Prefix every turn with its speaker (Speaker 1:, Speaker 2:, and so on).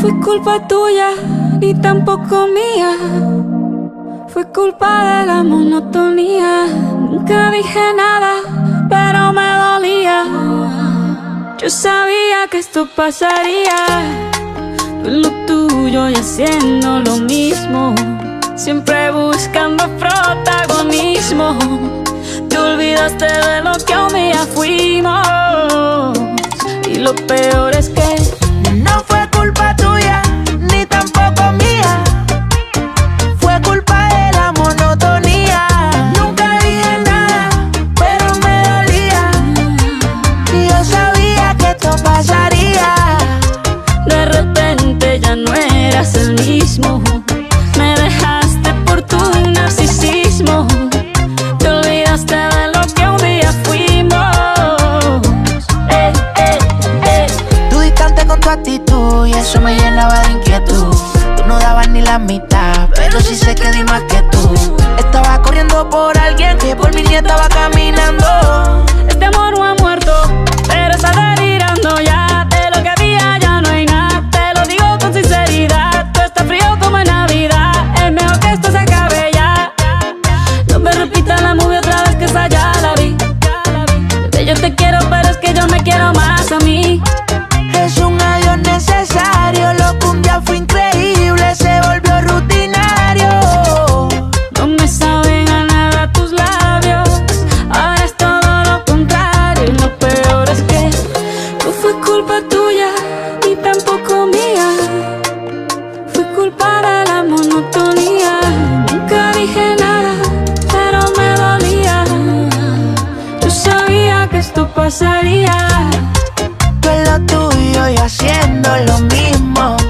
Speaker 1: Fue culpa tuya, ni tampoco mía. Fue culpa de la monotonía. Nunca dije nada, pero me dolía. Yo sabía que esto pasaría. Lo tuyo y haciendo lo mismo. Siempre buscando protagonismo. Te olvidaste de lo que un día fuimos. Y lo peor es que
Speaker 2: y eso me llenaba de inquietud. Tú no dabas ni la mitad, pero sí sé que di más que tú. Estaba corriendo por alguien que por mí ni estaba caminando.
Speaker 1: Este culpa tuya, ni tampoco mía. Fue culpa de la monotonía. Nunca dije nada, pero me dolía. Yo sabía que esto pasaría.
Speaker 2: Tú lo tuyo y haciendo lo mío.